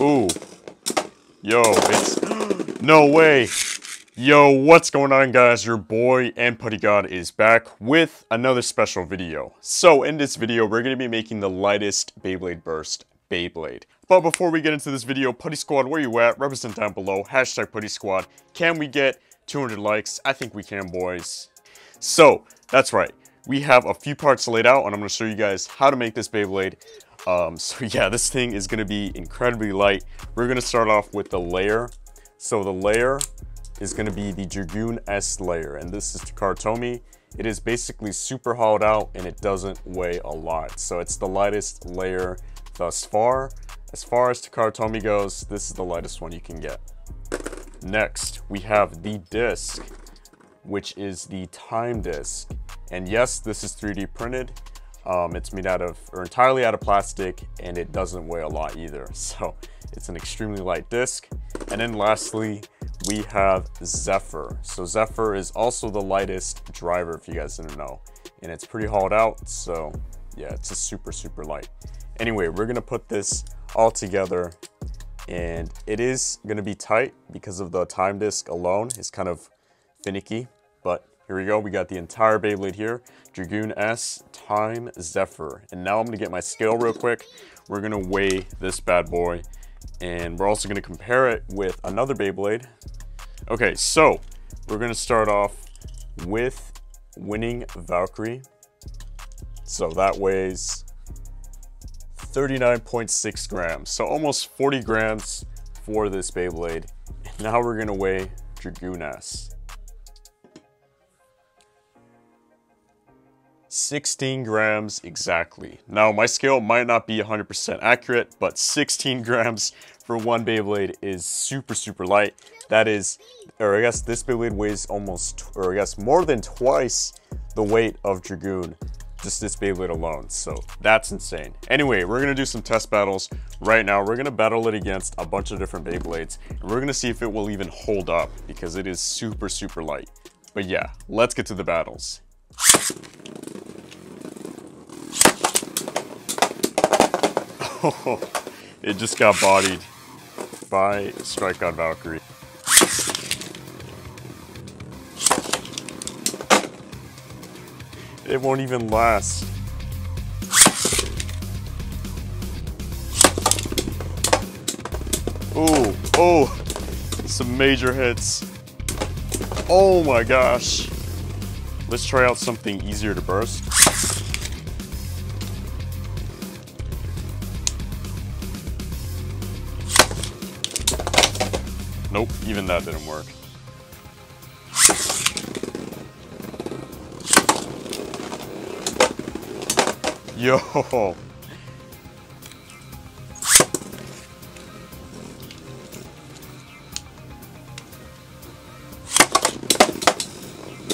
Ooh. Yo, it's... No way! Yo, what's going on guys? Your boy and Putty God is back with another special video. So in this video, we're going to be making the lightest Beyblade Burst Beyblade. But before we get into this video, Putty Squad, where you at? Represent down below. Hashtag Putty Squad. Can we get 200 likes? I think we can, boys. So, that's right. We have a few parts laid out, and I'm going to show you guys how to make this Beyblade. Um, so yeah, this thing is to be incredibly light. We're to start off with the layer. So the layer is to be the Dragoon S layer, and this is Takara Tomy. It is basically super hollowed out, and it doesn't weigh a lot. So it's the lightest layer thus far. As far as Takara Tomy goes, this is the lightest one you can get. Next, we have the disc, which is the time disc. And yes, this is 3D printed. Um, it's made out of, or entirely out of plastic, and it doesn't weigh a lot either. So it's an extremely light disc. And then lastly, we have Zephyr. So Zephyr is also the lightest driver, if you guys didn't know. And it's pretty hauled out, so yeah, it's a super, super light. Anyway, we're gonna put this all together and it is gonna be tight because of the time disc alone. It's kind of finicky, here we go. We got the entire Beyblade here. Dragoon S, Time, Zephyr. And now I'm gonna get my scale real quick. We're gonna weigh this bad boy. And we're also gonna compare it with another Beyblade. Okay, so we're gonna start off with Winning Valkyrie. So that weighs 39.6 grams. So almost 40 grams for this Beyblade. And now we're gonna weigh Dragoon S. 16 grams exactly. Now my scale might not be 100% accurate, but 16 grams for one Beyblade is super, super light. That is, or I guess this Beyblade weighs almost, or I guess more than twice the weight of Dragoon, just this Beyblade alone. So that's insane. Anyway, we're gonna do some test battles right now. We're gonna battle it against a bunch of different Beyblades, and we're gonna see if it will even hold up because it is super, super light. But yeah, let's get to the battles. It just got bodied by Strike on Valkyrie. It won't even last. Oh, oh, some major hits. Oh my gosh. Let's try out something easier to burst. Nope, even that didn't work. Yo!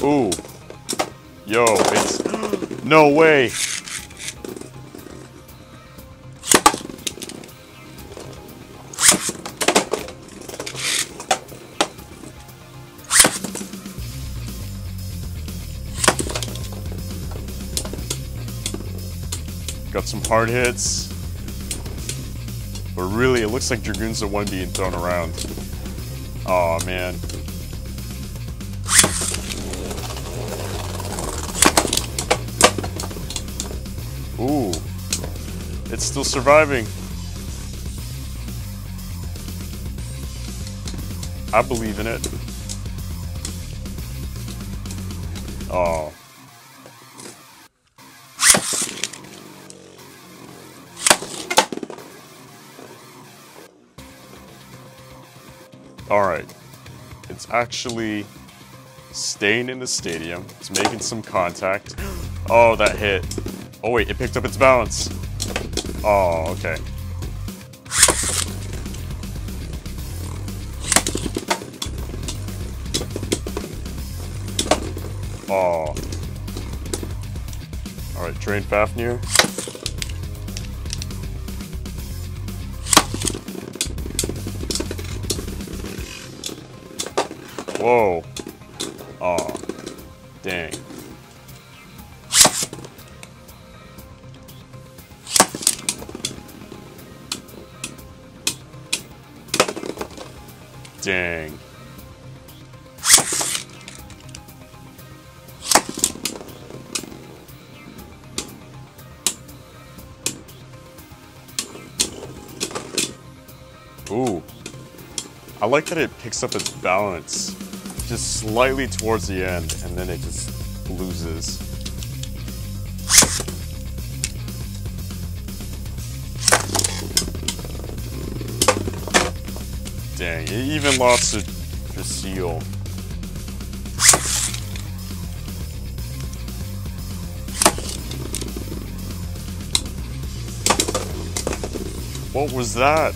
Ooh. Yo, it's... No way! Got some hard hits. But really, it looks like Dragoon's the one being thrown around. oh, man. Ooh. It's still surviving. I believe in it. Oh. Alright. It's actually staying in the stadium. It's making some contact. Oh, that hit. Oh wait, it picked up its balance. Oh, okay. Oh. Alright, Drain Fafnir. Whoa. Oh. Dang. Dang. Ooh. I like that it picks up its balance just slightly towards the end, and then it just loses. Dang, it even lost the, the seal. What was that?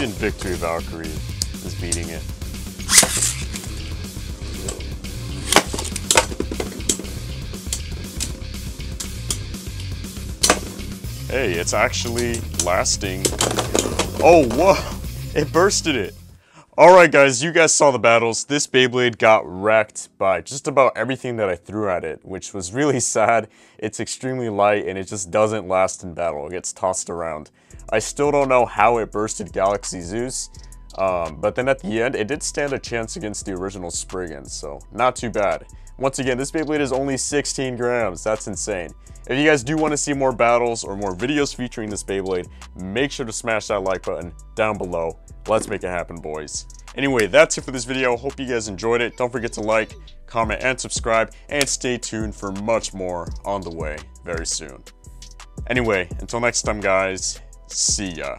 Even Victory Valkyrie is beating it. Hey, it's actually lasting. Oh, whoa! It bursted it. Alright guys, you guys saw the battles. This Beyblade got wrecked by just about everything that I threw at it, which was really sad. It's extremely light and it just doesn't last in battle. It gets tossed around. I still don't know how it bursted Galaxy Zeus, um, but then at the end, it did stand a chance against the original Spriggan, so not too bad. Once again, this Beyblade is only 16 grams. That's insane. If you guys do want to see more battles or more videos featuring this Beyblade, make sure to smash that like button down below. Let's make it happen, boys. Anyway, that's it for this video. Hope you guys enjoyed it. Don't forget to like, comment, and subscribe, and stay tuned for much more on the way very soon. Anyway, until next time, guys, see ya.